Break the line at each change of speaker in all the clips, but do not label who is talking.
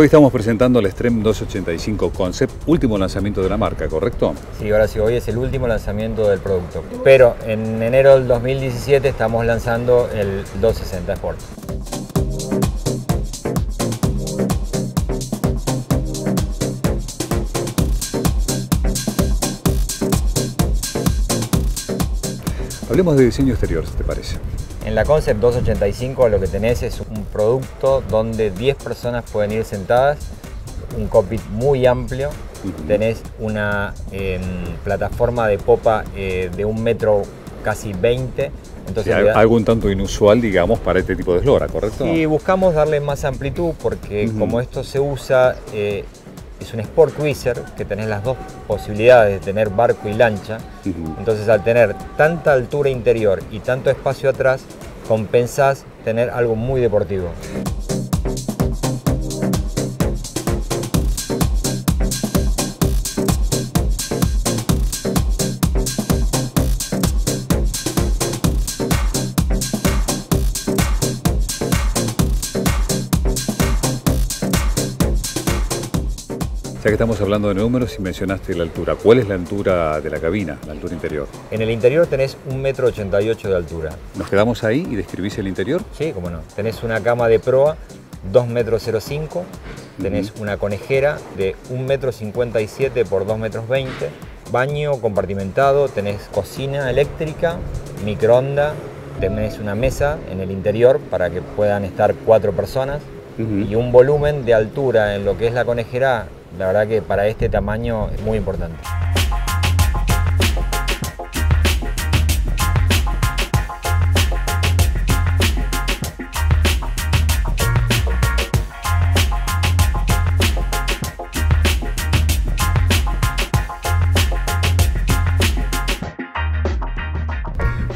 Hoy estamos presentando el Extreme 285 Concept, último lanzamiento de la marca, ¿correcto?
Sí, ahora sí, hoy es el último lanzamiento del producto. Pero en enero del 2017 estamos lanzando el 260 Sport.
Hablemos de diseño exterior, si te parece.
En la Concept 285 lo que tenés es un producto donde 10 personas pueden ir sentadas, un cockpit muy amplio, tenés una em, plataforma de popa eh, de un metro casi 20.
Entonces, algo un tanto inusual, digamos, para este tipo de eslora, ¿correcto?
Sí, buscamos darle más amplitud porque como esto se usa, eh, es un Sport Cruiser, que tenés las dos posibilidades de tener barco y lancha. Entonces al tener tanta altura interior y tanto espacio atrás, compensás tener algo muy deportivo.
Ya que estamos hablando de números y mencionaste la altura, ¿cuál es la altura de la cabina, la altura interior?
En el interior tenés un metro ochenta de altura.
¿Nos quedamos ahí y describís el interior?
Sí, cómo no. Tenés una cama de proa, 2 metros 05, tenés una conejera de 1 metro 57 por 2 metros 20, baño compartimentado, tenés cocina eléctrica, microondas, tenés una mesa en el interior para que puedan estar cuatro personas y un volumen de altura en lo que es la conejera la verdad que para este tamaño es muy importante.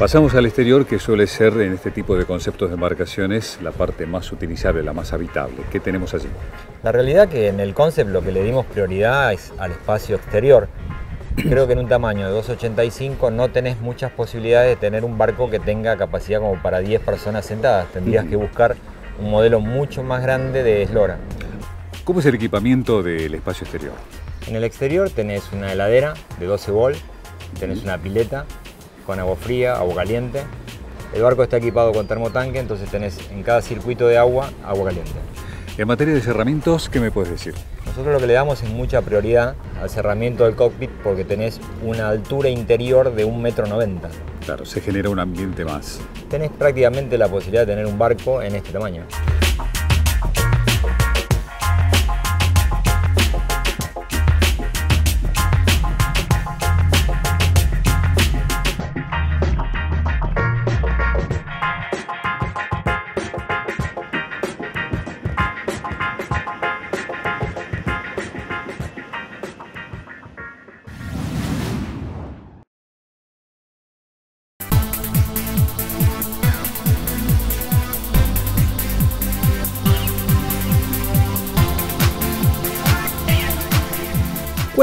Pasamos al exterior, que suele ser en este tipo de conceptos de embarcaciones la parte más utilizable, la más habitable. ¿Qué tenemos allí?
La realidad que en el concept lo que le dimos prioridad es al espacio exterior. Creo que en un tamaño de 2,85 no tenés muchas posibilidades de tener un barco que tenga capacidad como para 10 personas sentadas. Tendrías que buscar un modelo mucho más grande de eslora.
¿Cómo es el equipamiento del espacio exterior?
En el exterior tenés una heladera de 12 volt, tenés una pileta, con agua fría, agua caliente. El barco está equipado con termotanque, entonces tenés en cada circuito de agua, agua caliente.
En materia de cerramientos, ¿qué me puedes decir?
Nosotros lo que le damos es mucha prioridad al cerramiento del cockpit porque tenés una altura interior de 1,90 m.
Claro, se genera un ambiente más.
Tenés prácticamente la posibilidad de tener un barco en este tamaño.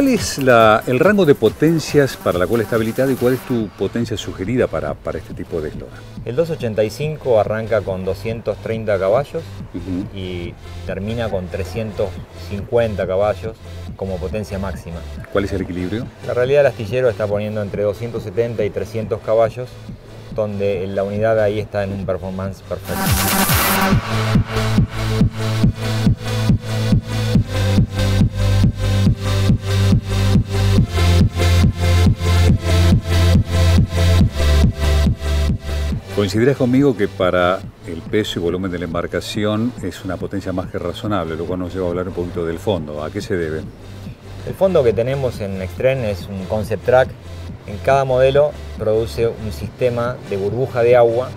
¿Cuál es el rango de potencias para la cual está habilitado y cuál es tu potencia sugerida para, este tipo de eslora?
El 285 arranca con 230 caballos y termina con 350 caballos como potencia máxima.
¿Cuál es el equilibrio?
La realidad el astillero está poniendo entre 270 y 300 caballos, donde la unidad ahí está en un performance perfecto.
Coincidirás conmigo que para el peso y volumen de la embarcación es una potencia más que razonable, lo cual nos lleva a hablar un poquito del fondo. ¿A qué se debe?
El fondo que tenemos en Extren es un concept track. En cada modelo produce un sistema de burbuja de agua,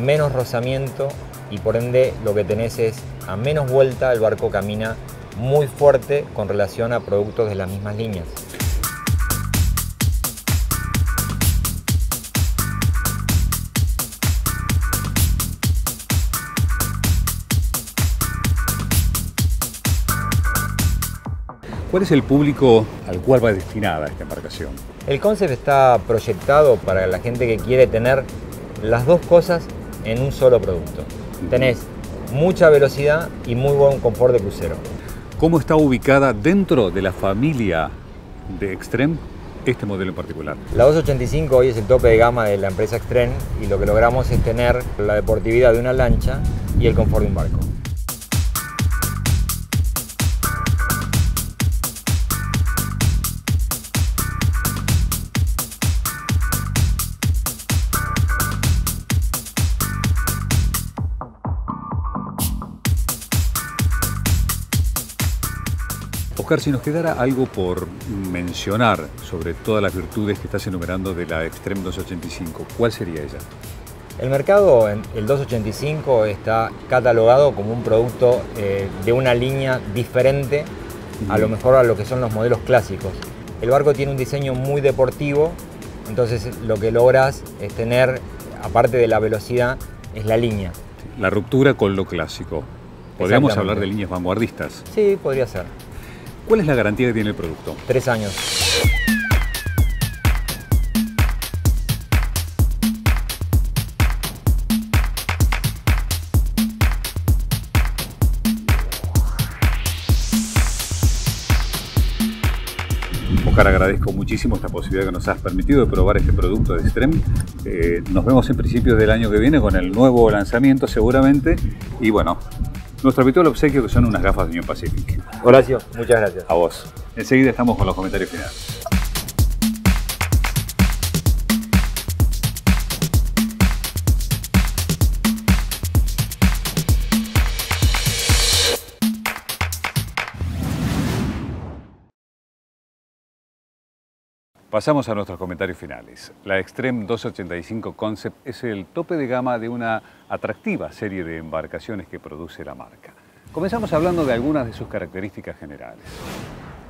menos rozamiento y por ende lo que tenés es a menos vuelta el barco camina muy fuerte con relación a productos de las mismas líneas.
¿Cuál es el público al cual va destinada esta embarcación?
El concept está proyectado para la gente que quiere tener las dos cosas en un solo producto. Tenés mucha velocidad y muy buen confort de crucero.
¿Cómo está ubicada dentro de la familia de Extreme este modelo en particular?
La 285 hoy es el tope de gama de la empresa Extreme y lo que logramos es tener la deportividad de una lancha y el confort de un barco.
Oscar, si nos quedara algo por mencionar sobre todas las virtudes que estás enumerando de la Extreme 285, ¿cuál sería ella?
El mercado, el 285, está catalogado como un producto eh, de una línea diferente a lo mejor a lo que son los modelos clásicos. El barco tiene un diseño muy deportivo, entonces lo que logras es tener, aparte de la velocidad, es la línea.
La ruptura con lo clásico. ¿Podríamos hablar de líneas vanguardistas?
Sí, podría ser.
¿Cuál es la garantía que tiene el producto?
Tres años.
Oscar, agradezco muchísimo esta posibilidad que nos has permitido de probar este producto de Strem. Eh, nos vemos en principios del año que viene con el nuevo lanzamiento seguramente. Y bueno, nuestro habitual obsequio que son unas gafas de Union Pacific.
Horacio, muchas gracias.
A vos. Enseguida estamos con los comentarios finales. Pasamos a nuestros comentarios finales. La Extreme 285 Concept es el tope de gama de una atractiva serie de embarcaciones que produce la marca. Comenzamos hablando de algunas de sus características generales.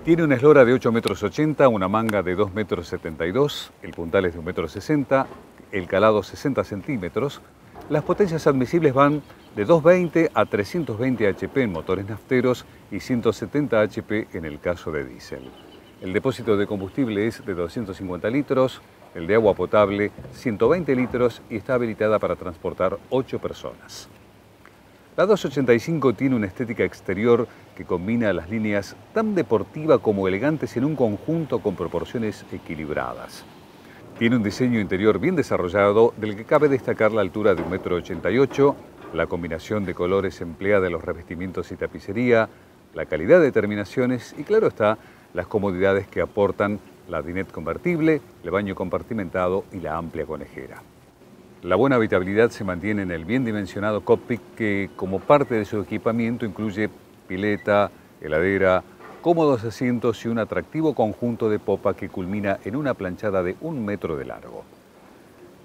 Tiene una eslora de 8 metros 80, una manga de 2 metros 72, el puntal es de 1 metro 60, el calado 60 centímetros. Las potencias admisibles van de 220 a 320 HP en motores nafteros y 170 HP en el caso de diésel. El depósito de combustible es de 250 litros, el de agua potable 120 litros y está habilitada para transportar 8 personas. La 285 tiene una estética exterior que combina las líneas tan deportiva como elegantes en un conjunto con proporciones equilibradas. Tiene un diseño interior bien desarrollado del que cabe destacar la altura de 1,88 m, la combinación de colores empleada en los revestimientos y tapicería, la calidad de terminaciones y claro está, las comodidades que aportan la dinette convertible, el baño compartimentado y la amplia conejera. La buena habitabilidad se mantiene en el bien dimensionado cockpit que como parte de su equipamiento incluye pileta, heladera, cómodos asientos y un atractivo conjunto de popa que culmina en una planchada de un metro de largo.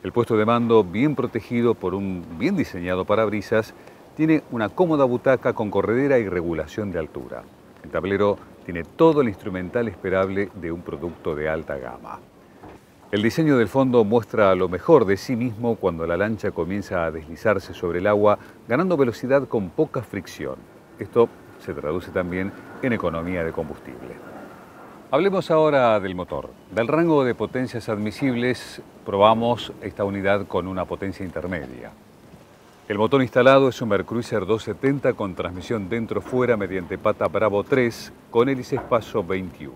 El puesto de mando, bien protegido por un bien diseñado parabrisas, tiene una cómoda butaca con corredera y regulación de altura. El tablero tiene todo el instrumental esperable de un producto de alta gama. El diseño del fondo muestra lo mejor de sí mismo cuando la lancha comienza a deslizarse sobre el agua, ganando velocidad con poca fricción. Esto se traduce también en economía de combustible. Hablemos ahora del motor. Del rango de potencias admisibles, probamos esta unidad con una potencia intermedia. El motor instalado es un Mercruiser 270 con transmisión dentro-fuera mediante pata Bravo 3 con hélice Paso 21.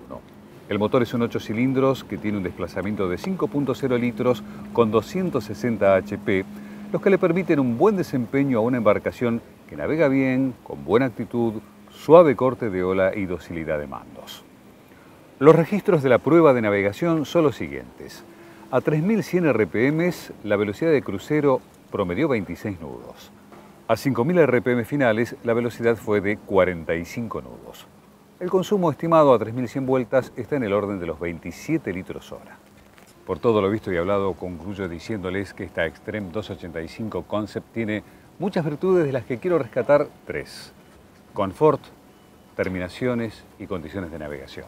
El motor es un 8 cilindros que tiene un desplazamiento de 5.0 litros con 260 HP, los que le permiten un buen desempeño a una embarcación que navega bien, con buena actitud, suave corte de ola y docilidad de mandos. Los registros de la prueba de navegación son los siguientes. A 3100 RPM, la velocidad de crucero promedió 26 nudos. A 5.000 RPM finales, la velocidad fue de 45 nudos. El consumo estimado a 3.100 vueltas está en el orden de los 27 litros hora. Por todo lo visto y hablado, concluyo diciéndoles que esta Extreme 285 Concept tiene muchas virtudes de las que quiero rescatar tres. Confort, terminaciones y condiciones de navegación.